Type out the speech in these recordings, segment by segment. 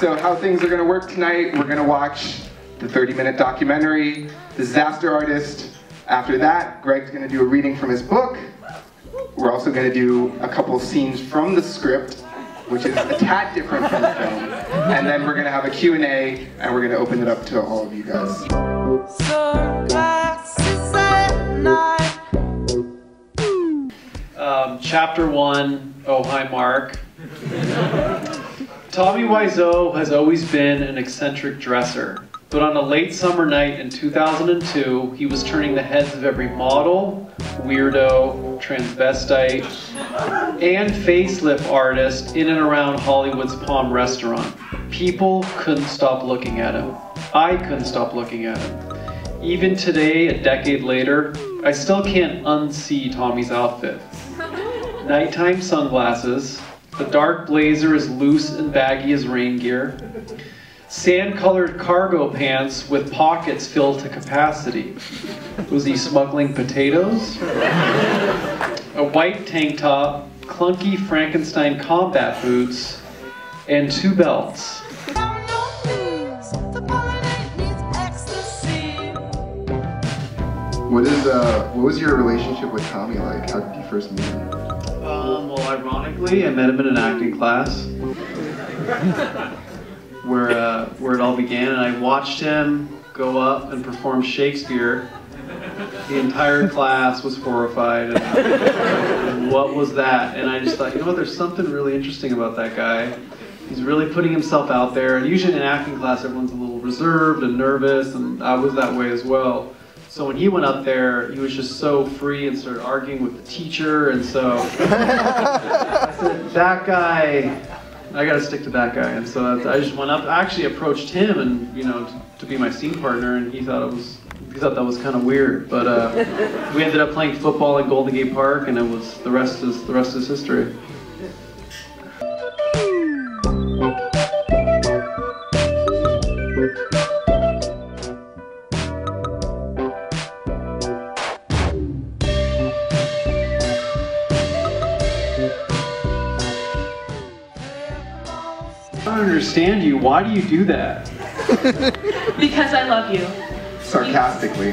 So how things are gonna work tonight, we're gonna watch the 30 minute documentary, Disaster Artist. After that, Greg's gonna do a reading from his book. We're also gonna do a couple scenes from the script, which is a tad different from the film. And then we're gonna have a Q&A, and we're gonna open it up to all of you guys. Um, chapter one, Oh Hi Mark. Tommy Wiseau has always been an eccentric dresser, but on a late summer night in 2002, he was turning the heads of every model, weirdo, transvestite, and facelift artist in and around Hollywood's Palm Restaurant. People couldn't stop looking at him. I couldn't stop looking at him. Even today, a decade later, I still can't unsee Tommy's outfit. Nighttime sunglasses, the dark blazer is loose and baggy as rain gear, sand-colored cargo pants with pockets filled to capacity. Was he smuggling potatoes? A white tank top, clunky Frankenstein combat boots, and two belts. What is uh, what was your relationship with Tommy like? How did you first meet him? Um, well, ironically, I met him in an acting class where uh, where it all began, and I watched him go up and perform Shakespeare. The entire class was horrified. And what was that? And I just thought, you know what? There's something really interesting about that guy. He's really putting himself out there. And usually in an acting class, everyone's a little reserved and nervous, and I was that way as well. So when he went up there, he was just so free and started arguing with the teacher, and so I said, "That guy, I got to stick to that guy." And so I just went up. I actually approached him, and you know, to, to be my scene partner, and he thought it was. He thought that was kind of weird, but uh, we ended up playing football at Golden Gate Park, and it was the rest is the rest is history. Don't understand you. Why do you do that? Because I love you. Sarcastically.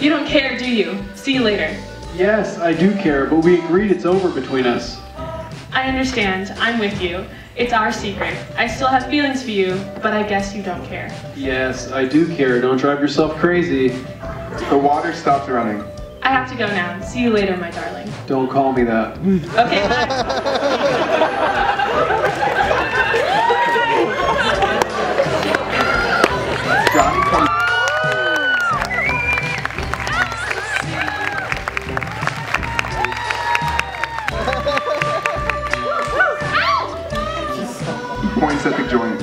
You don't care, do you? See you later. Yes, I do care, but we agreed it's over between us. I understand. I'm with you. It's our secret. I still have feelings for you, but I guess you don't care. Yes, I do care. Don't drive yourself crazy. The water stopped running. I have to go now. See you later, my darling. Don't call me that. Okay, points at the joint.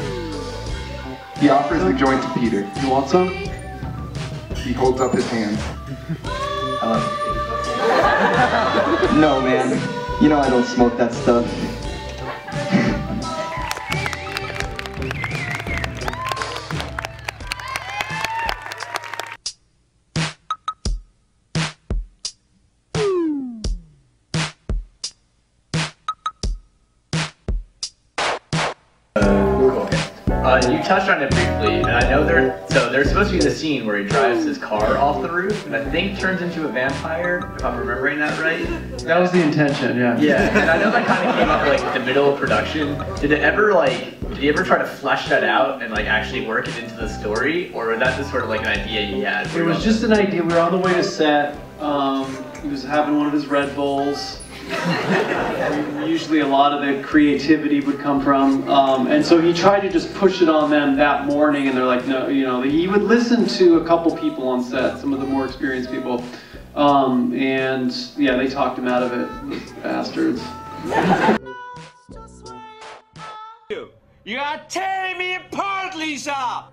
He offers the joint to Peter. You want some? He holds up his hand. No, man. You know I don't smoke that stuff. Uh, you touched on it briefly, and I know they're so there's supposed to be the scene where he drives his car off the roof, and I think turns into a vampire, if I'm remembering that right. That was the intention, yeah. Yeah, and I know that kind of came up like in the middle of production. Did it ever like? Did you ever try to flesh that out and like actually work it into the story, or was that just sort of like an idea you had? It was just an idea. We were on the way to set. Um, he was having one of his Red Bulls. Usually, a lot of the creativity would come from, um, and so he tried to just push it on them that morning. And they're like, no, you know, he would listen to a couple people on set, some of the more experienced people, um, and yeah, they talked him out of it, bastards. You are tearing me apart, Lisa!